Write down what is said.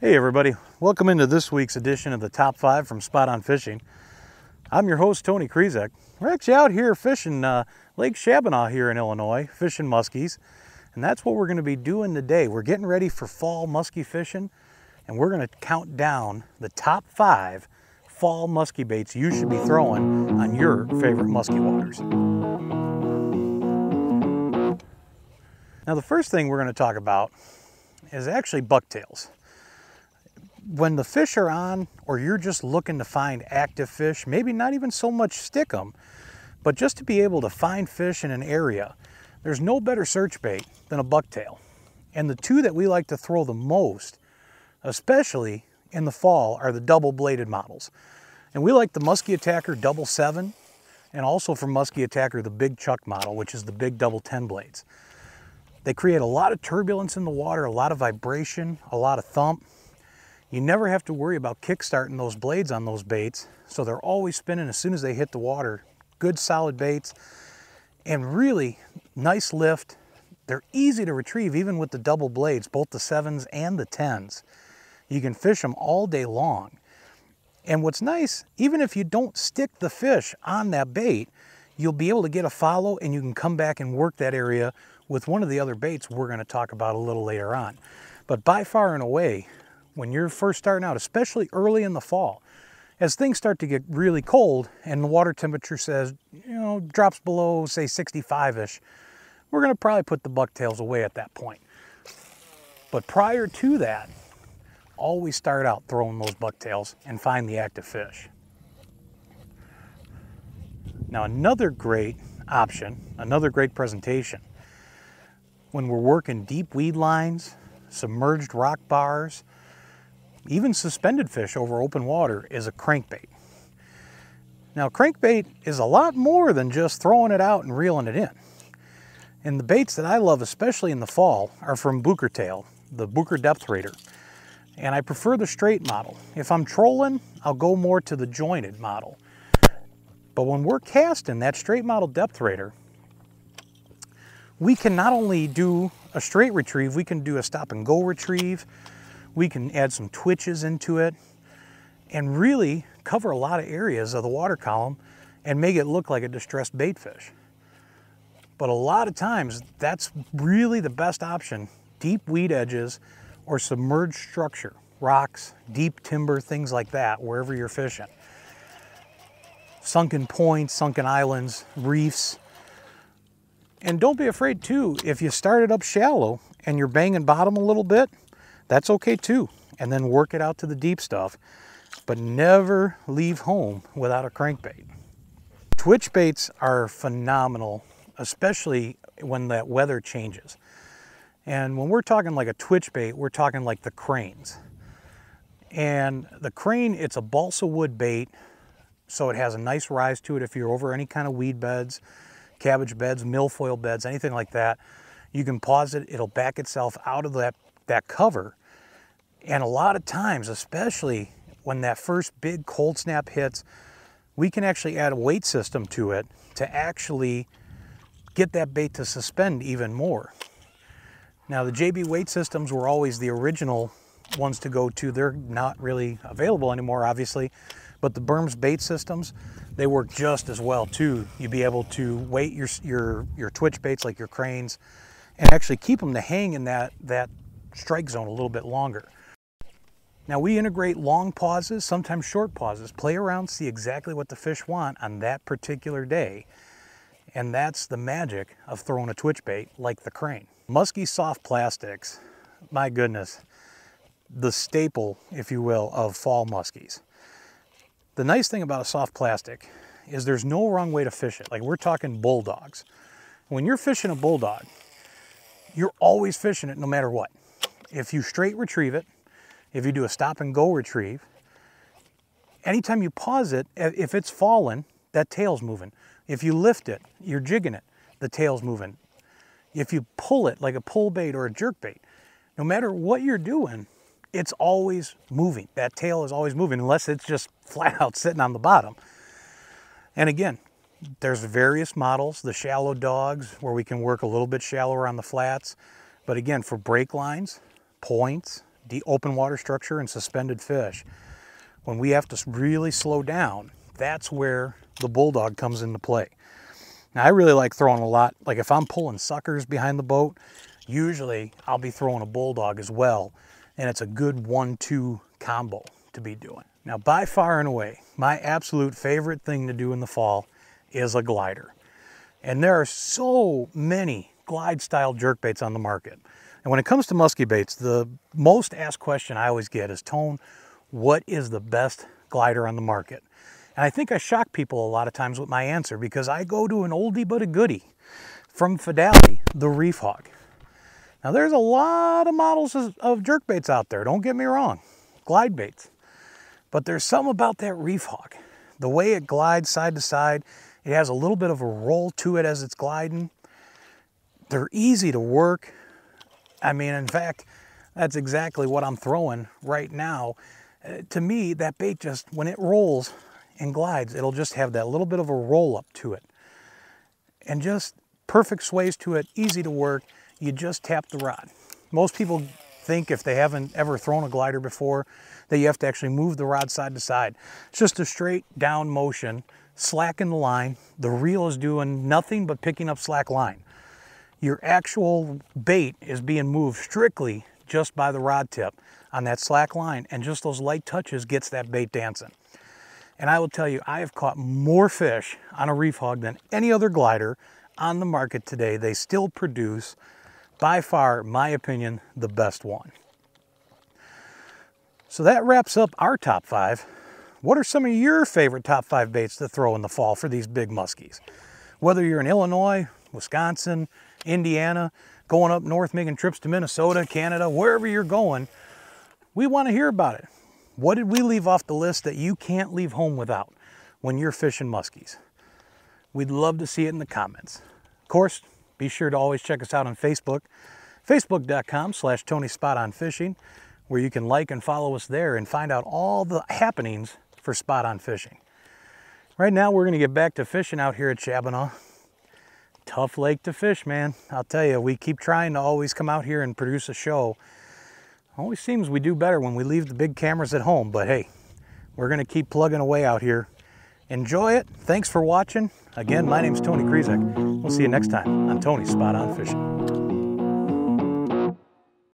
Hey everybody, welcome into this week's edition of the Top 5 from Spot On Fishing. I'm your host Tony Krizek. We're actually out here fishing uh, Lake Shabbona here in Illinois, fishing muskies. And that's what we're going to be doing today. We're getting ready for fall muskie fishing and we're going to count down the top 5 fall muskie baits you should be throwing on your favorite muskie waters. Now the first thing we're going to talk about is actually bucktails when the fish are on or you're just looking to find active fish, maybe not even so much stick them, but just to be able to find fish in an area, there's no better search bait than a bucktail. And the two that we like to throw the most, especially in the fall, are the double bladed models. And we like the Muskie Attacker Double 7 and also from Muskie Attacker the Big Chuck model, which is the big double 10 blades. They create a lot of turbulence in the water, a lot of vibration, a lot of thump, you never have to worry about kickstarting those blades on those baits, so they're always spinning as soon as they hit the water. Good solid baits, and really nice lift. They're easy to retrieve even with the double blades, both the sevens and the tens. You can fish them all day long. And what's nice, even if you don't stick the fish on that bait, you'll be able to get a follow and you can come back and work that area with one of the other baits we're gonna talk about a little later on. But by far and away, when you're first starting out, especially early in the fall. As things start to get really cold and the water temperature says, you know, drops below, say 65-ish, we're gonna probably put the bucktails away at that point. But prior to that, always start out throwing those bucktails and find the active fish. Now another great option, another great presentation, when we're working deep weed lines, submerged rock bars, even suspended fish over open water is a crankbait. Now crankbait is a lot more than just throwing it out and reeling it in. And the baits that I love, especially in the fall, are from Bucher Tail, the Bucher Depth Raider. And I prefer the straight model. If I'm trolling, I'll go more to the jointed model. But when we're casting that straight model Depth Raider, we can not only do a straight retrieve, we can do a stop and go retrieve, we can add some twitches into it and really cover a lot of areas of the water column and make it look like a distressed bait fish. But a lot of times that's really the best option. Deep weed edges or submerged structure, rocks, deep timber, things like that, wherever you're fishing. Sunken points, sunken islands, reefs. And don't be afraid too, if you start it up shallow and you're banging bottom a little bit, that's okay too. And then work it out to the deep stuff, but never leave home without a crankbait. Twitch baits are phenomenal, especially when that weather changes. And when we're talking like a twitch bait, we're talking like the cranes. And the crane, it's a balsa wood bait, so it has a nice rise to it if you're over any kind of weed beds, cabbage beds, milfoil beds, anything like that. You can pause it, it'll back itself out of that that cover. And a lot of times, especially when that first big cold snap hits, we can actually add a weight system to it to actually get that bait to suspend even more. Now the JB weight systems were always the original ones to go to. They're not really available anymore, obviously, but the Berms bait systems, they work just as well too. You'd be able to weight your, your, your twitch baits like your cranes and actually keep them to hang in that, that strike zone a little bit longer. Now we integrate long pauses, sometimes short pauses, play around, see exactly what the fish want on that particular day. And that's the magic of throwing a twitch bait like the crane. Musky soft plastics, my goodness, the staple, if you will, of fall muskies. The nice thing about a soft plastic is there's no wrong way to fish it. Like we're talking Bull Dawgs. When you're fishing a Bull Dawg, you're always fishing it no matter what. If you straight retrieve it, if you do a stop and go retrieve, anytime you pause it, if it's fallen, that tail's moving. If you lift it, you're jigging it, the tail's moving. If you pull it like a pull bait or a jerk bait, no matter what you're doing, it's always moving. That tail is always moving unless it's just flat out sitting on the bottom. And again, there's various models, the shallow dogs where we can work a little bit shallower on the flats. But again, for break lines, points, the open water structure and suspended fish, when we have to really slow down, that's where the Bull Dawg comes into play. Now I really like throwing a lot, like if I'm pulling suckers behind the boat, usually I'll be throwing a Bull Dawg as well, and it's a good one-two combo to be doing. Now by far and away, my absolute favorite thing to do in the fall is a glider. And there are so many glide style jerk baits on the market. And when it comes to musky baits, the most asked question I always get is, Tone, what is the best glider on the market? And I think I shock people a lot of times with my answer because I go to an oldie but a goodie from Fidelity, the Reef Hawg. Now there's a lot of models of jerk baits out there, don't get me wrong, glide baits. But there's something about that Reef Hawg. The way it glides side to side, it has a little bit of a roll to it as it's gliding. They're easy to work. I mean, in fact, that's exactly what I'm throwing right now. Uh, to me, that bait just, when it rolls and glides, it'll just have that little bit of a roll up to it. And just perfect sways to it, easy to work. You just tap the rod. Most people think if they haven't ever thrown a glider before, that you have to actually move the rod side to side. It's just a straight down motion, slacken the line. The reel is doing nothing but picking up slack line your actual bait is being moved strictly just by the rod tip on that slack line and just those light touches gets that bait dancing. And I will tell you, I have caught more fish on a Reef Hawg than any other glider on the market today. They still produce, by far, my opinion, the best one. So that wraps up our top five. What are some of your favorite top five baits to throw in the fall for these big muskies? Whether you're in Illinois, Wisconsin, Indiana, going up north, making trips to Minnesota, Canada, wherever you're going, we want to hear about it. What did we leave off the list that you can't leave home without when you're fishing muskies? We'd love to see it in the comments. Of course, be sure to always check us out on Facebook, facebook.com slash Tony Spot on Fishing, where you can like and follow us there and find out all the happenings for Spot on Fishing. Right now, we're going to get back to fishing out here at Shabbona tough lake to fish, man. I'll tell you, we keep trying to always come out here and produce a show. Always seems we do better when we leave the big cameras at home, but hey, we're gonna keep plugging away out here. Enjoy it. Thanks for watching. Again, my name's Tony Krizek. We'll see you next time on Tony's Spot On Fishing.